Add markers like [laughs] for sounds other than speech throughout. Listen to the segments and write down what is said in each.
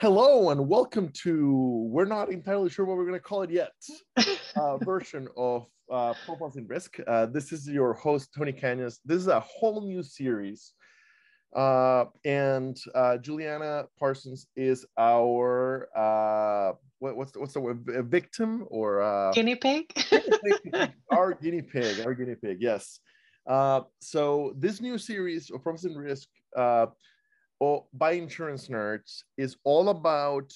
Hello and welcome to we're not entirely sure what we're going to call it yet uh, [laughs] version of uh, Profiles in Risk. Uh, this is your host Tony Cañas. This is a whole new series, uh, and uh, Julianna Parsons is our uh, what, what's the, what's the word? A victim or uh, guinea pig? [laughs] our guinea pig, our guinea pig. Yes. Uh, so this new series of Profiles in Risk. Or by insurance nerds is all about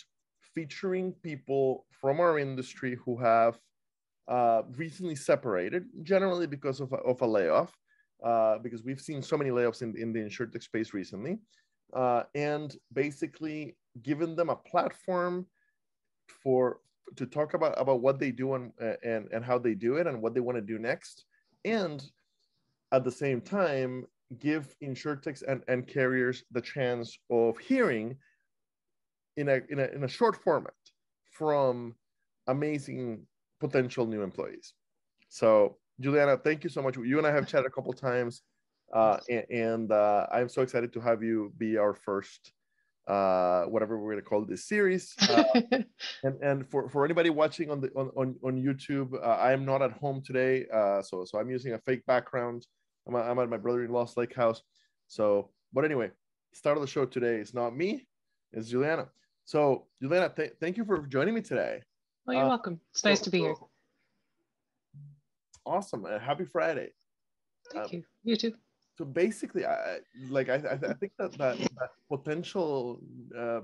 featuring people from our industry who have uh, recently separated, generally because of a, of a layoff, uh, because we've seen so many layoffs in, in the insurtech space recently, uh, and basically giving them a platform for to talk about about what they do and and and how they do it and what they want to do next, and at the same time give insurtechs and, and carriers the chance of hearing in a, in a in a short format from amazing potential new employees. So Julianna, thank you so much. You and I have chatted a couple times, uh, and, and uh, I'm so excited to have you be our first, uh, whatever we're going to call this series. Uh, [laughs] and and for, for anybody watching on the on on, on YouTube, uh, I am not at home today, uh, so so I'm using a fake background. I'm, I'm at my brother-in-law's lake house. So, but anyway, start of the show today is not me, it's Julianna. So, Julianna, th- thank you for joining me today. Well, you're uh, welcome. It's nice so, to be here. Awesome. Uh, happy Friday. Thank um, you. You too. So basically, I like I, I think that that, that potential uh,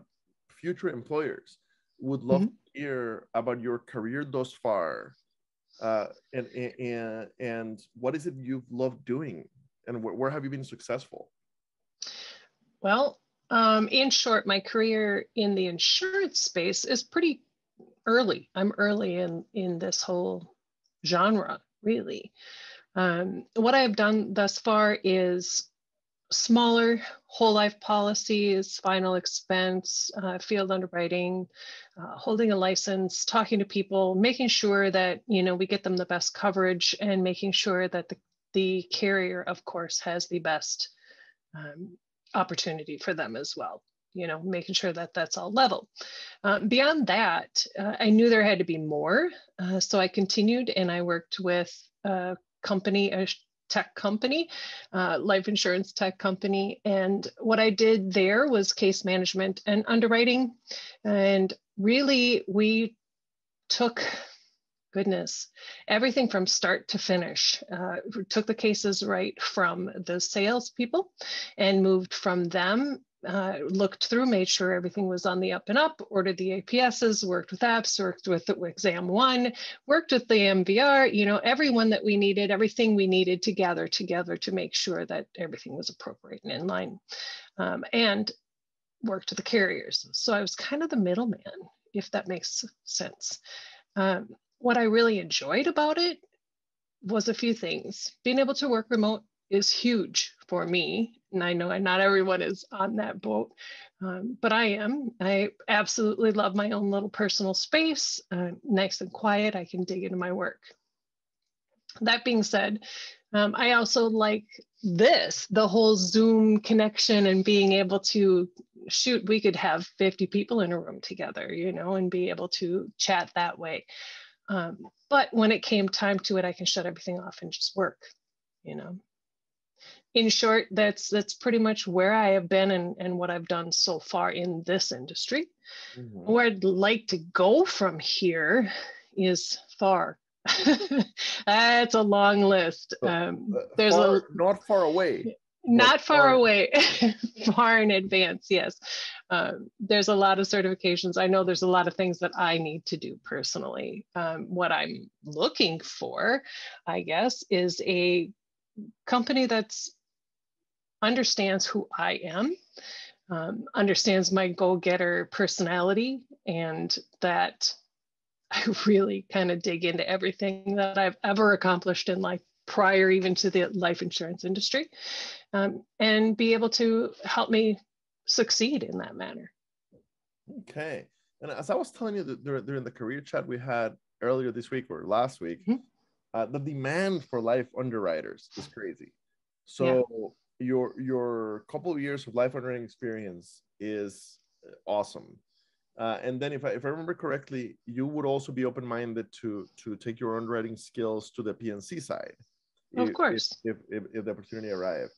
future employers would love mm-hmm. to hear about your career thus far uh, and, and and what is it you've loved doing? And where, where have you been successful? Well um, in short my career in the insurance space is pretty early. I'm early in in this whole genre really. Um, what i have done thus far is smaller whole life policies, final expense, uh, field underwriting, uh, holding a license, talking to people, making sure that you know we get them the best coverage, and making sure that the the carrier, of course, has the best um, opportunity for them as well. You know, making sure that that's all level. Uh, beyond that, uh, I knew there had to be more, uh, so I continued and I worked with a company, a tech company, uh, life insurance tech company. And what I did there was case management and underwriting. And really, we took goodness everything from start to finish uh, took the cases right from the salespeople and moved from them uh, looked through, made sure everything was on the up and up, ordered the APSs, worked with apps, worked with, ExamOne, worked with the MVR, you know, everyone that we needed, everything we needed to gather together to make sure that everything was appropriate and in line. Um, and worked with the carriers. So I was kind of the middleman, if that makes sense. Um, what I really enjoyed about it was a few things. Being able to work remote is huge for me. And I know not everyone is on that boat, um, but I am. I absolutely love my own little personal space, uh, nice and quiet. I can dig into my work. That being said, um, I also like this the whole Zoom connection and being able to shoot. We could have 50 people in a room together, you know, and be able to chat that way. Um, but when it came time to it, I can shut everything off and just work, you know in short, that's that's pretty much where I have been and, and what I've done so far in this industry. Mm-hmm. Where I'd like to go from here is far. [laughs] that's a long list. Um, uh, there's far, a not far away. Not far, far away, [laughs] far in advance. Yes, um, there's a lot of certifications. I know there's a lot of things that I need to do personally. Um, what I'm looking for, I guess, is a company that's understands who I am, um, understands my go getter personality, and that [laughs] I really kind of dig into everything that I've ever accomplished in life prior even to the life insurance industry um, and be able to help me succeed in that manner. Okay. And as I was telling you during, during the career chat we had earlier this week or last week, mm-hmm. Uh, the demand for life underwriters is crazy. So yeah your your couple of years of life underwriting experience is awesome Uh, and then if I, if I remember correctly, you would also be open-minded to to take your underwriting skills to the P&C side. Of course. If, if, if, if the opportunity arrived.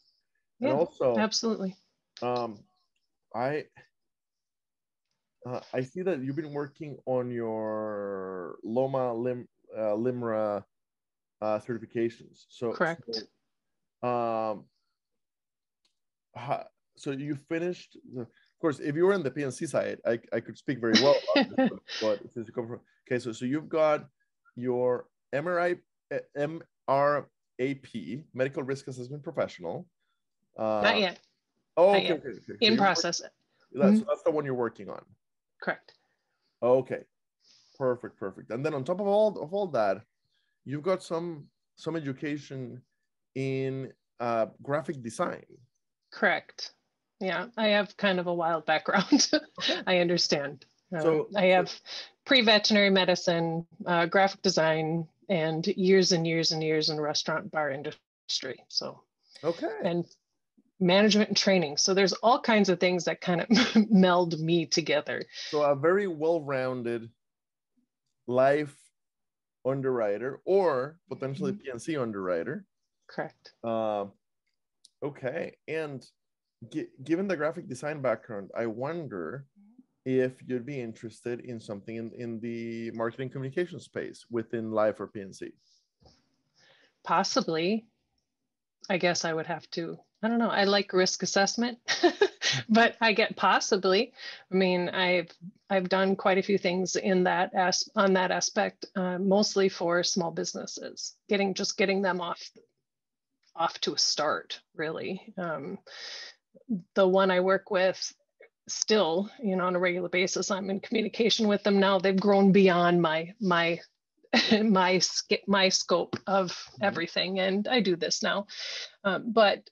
Yeah, and also, absolutely. Um, I uh, I see that you've been working on your LOMA Lim, uh, LIMRA uh, certifications. So correct. So, um, so you finished. The, Of course, if you were in the P&C side, I, I could speak very well. This, [laughs] but, since you come from okay, so so you've got your MRI MRAP Medical Risk Assessment Professional. Uh, Not yet. Oh, okay, okay, okay. In so process. That's, mm-hmm. that's the one you're working on. Correct. Okay, perfect, perfect. And then on top of all of all that, you've got some some education in uh, graphic design. Correct. Yeah, I have kind of a wild background. [laughs] I understand. Uh, so I have pre-veterinary medicine, uh, graphic design, and years and years and years in the restaurant bar industry. So okay, and management and training. So there's all kinds of things that kind of [laughs] meld me together. So a very well-rounded life underwriter or potentially mm-hmm. P&C underwriter. Correct. Uh, okay. And g- given the graphic design background, I wonder if you'd be interested in something in, in the marketing communication space within life or P&C. Possibly. I guess I would have to I don't know. I like risk assessment, [laughs] but I get possibly. I mean, I've I've done quite a few things in that as on that aspect, uh, mostly for small businesses, getting just getting them off off to a start. Really, um, the one I work with still, you know, on a regular basis, I'm in communication with them now. They've grown beyond my my [laughs] my my scope of mm-hmm. everything, and I do this now. Um, but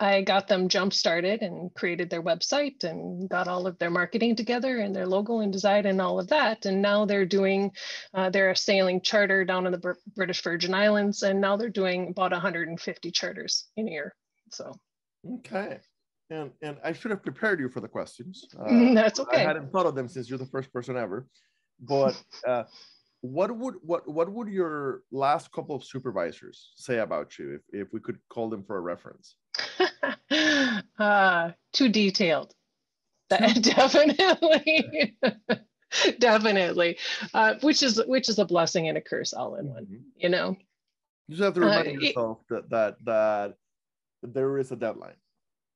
I got them jump started and created their website and got all of their marketing together and their logo and design and all of that. And now they're doing, uh, they're a sailing charter down in the Br British Virgin Islands, and now they're doing about 150 charters in a year. So, okay. And, and I should have prepared you for the questions. [laughs] Uh, That's okay. I hadn't thought of them since you're the first person ever. But uh, what would what what would your last couple of supervisors say about you if, if we could call them for a reference? [laughs] uh, too detailed. [laughs] definitely. [laughs] definitely. Uh, which is which is a blessing and a curse all in one, mm-hmm. you know. You just have to remind uh, yourself that that that there is a deadline.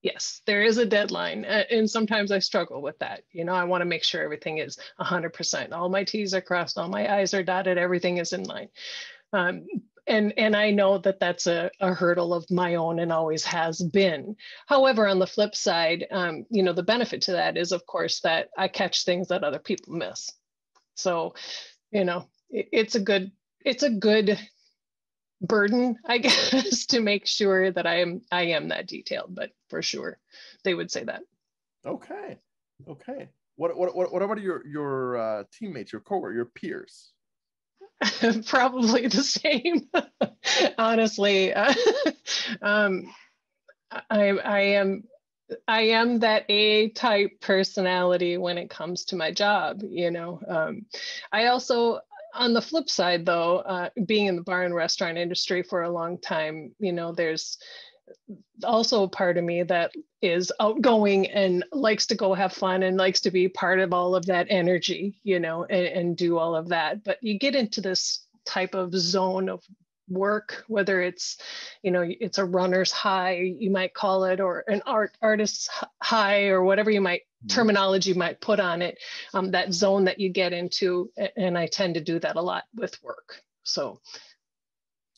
Yes, there is a deadline. Uh, and sometimes I struggle with that. You know, I want to make sure everything is 100%. All my T's are crossed, all my I's are dotted, everything is in line. Um, and and i know that that's a, a hurdle of my own and always has been. However on the flip side um, you know the benefit to that is of course that i catch things that other people miss. So you know it, it's a good it's a good burden i [laughs] guess to make sure that i am i am that detailed but for sure they would say that. Okay okay. What what what, what about your your uh, teammates your coworkers your peers [laughs] probably the same [laughs] honestly. [laughs] Um, I, I am i am that a type personality when it comes to my job you know? Um, i also on the flip side though uh, being in the bar and restaurant industry for a long time you know there's also a part of me that is outgoing and likes to go have fun and likes to be part of all of that energy, you know, and, and do all of that. But you get into this type of zone of work whether it's you know it's a runner's high you might call it or an art artist's high or whatever you might mm-hmm. terminology might put on it um, that zone that you get into and i tend to do that a lot with work so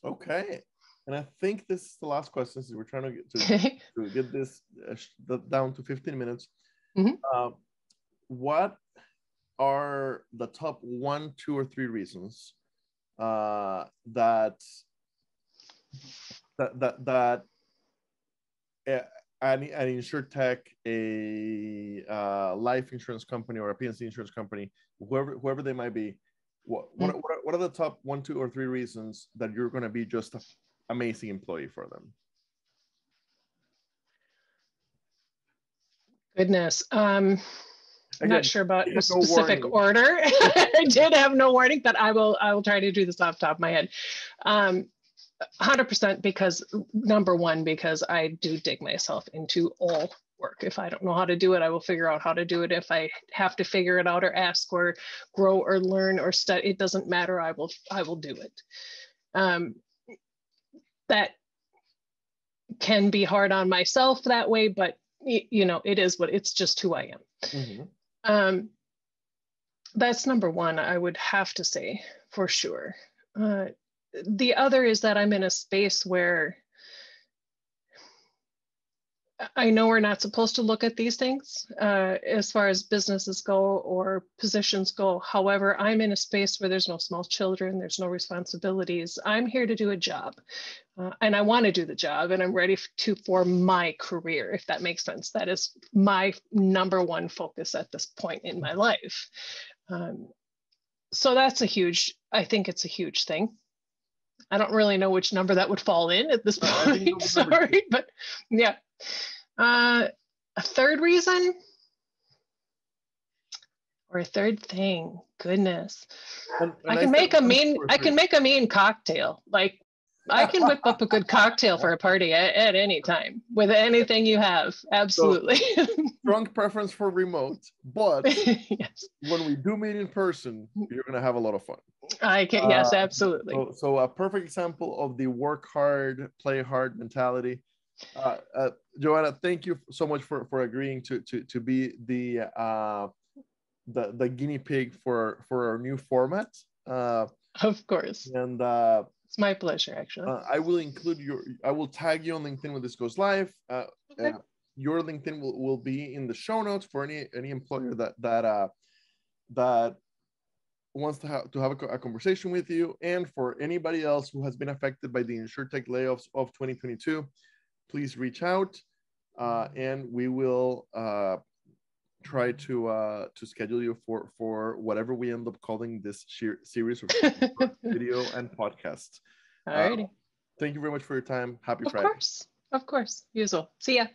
okay and I think this is the last question. So we're trying to get to, to get this uh, down to 15 minutes. Mm-hmm. Uh, what are the top one, two, or three reasons uh, that that that that an, an insurtech, a uh, life insurance company, or a P&C insurance company, whoever whoever they might be, what what, mm-hmm. what, are, what are the top one, two, or three reasons that you're going to be just amazing employee for them? Goodness. Um, I'm Again, not sure about there's the no specific order. [laughs] I did have no warning, but I will I will try to do this off the top of my head. Um, 100% because number one, because I do dig myself into all work. If I don't know how to do it, I will figure out how to do it. If I have to figure it out or ask or grow or learn or study, it doesn't matter. I will I will do it. Um, that can be hard on myself that way, but you know, it is what it's just who I am. Mhm. Um, that's number one, I would have to say for sure. Uh, the other is that I'm in a space where I know we're not supposed to look at these things uh, as far as businesses go or positions go. However, I'm in a space where there's no small children, there's no responsibilities. I'm here to do a job, uh, and I want to do the job, and I'm ready to for my career, if that makes sense. That is my number one focus at this point in my life. Um, so that's a huge. I think it's a huge thing. I don't really know which number that would fall in at this point. [laughs] it'll be number Sorry, but yeah. Uh, a third reason or a third thing. Goodness, And- and I can said make a mean. I can make a mean cocktail. Like I can whip up a good cocktail for a party at, at any time with anything you have. Absolutely. [laughs] strong preference for remote, but [laughs] yes, when we do meet in person, you're gonna have a lot of fun. I can. Yes, Uh, absolutely. So, so a perfect example of the work hard, play hard mentality. Uh, uh, Joanna, thank you so much for, for agreeing to, to, to be the, uh, the the guinea pig for for our new format. Uh, Of course, and uh, it's my pleasure. Actually. uh, I will include your, I will tag you on LinkedIn when this goes live. Uh, Okay. uh, your LinkedIn will, will be in the show notes for any any employer that that uh, that wants to have to have a, a conversation with you, and for anybody else who has been affected by the InsurTech layoffs of 2022, please reach out, uh, and we will uh, try to uh, to schedule you for for whatever we end up calling this sheer, series of [laughs] video and podcast. Alrighty. Thank you very much for your time. Happy Of Friday. Of course. Of course. Usual. See ya.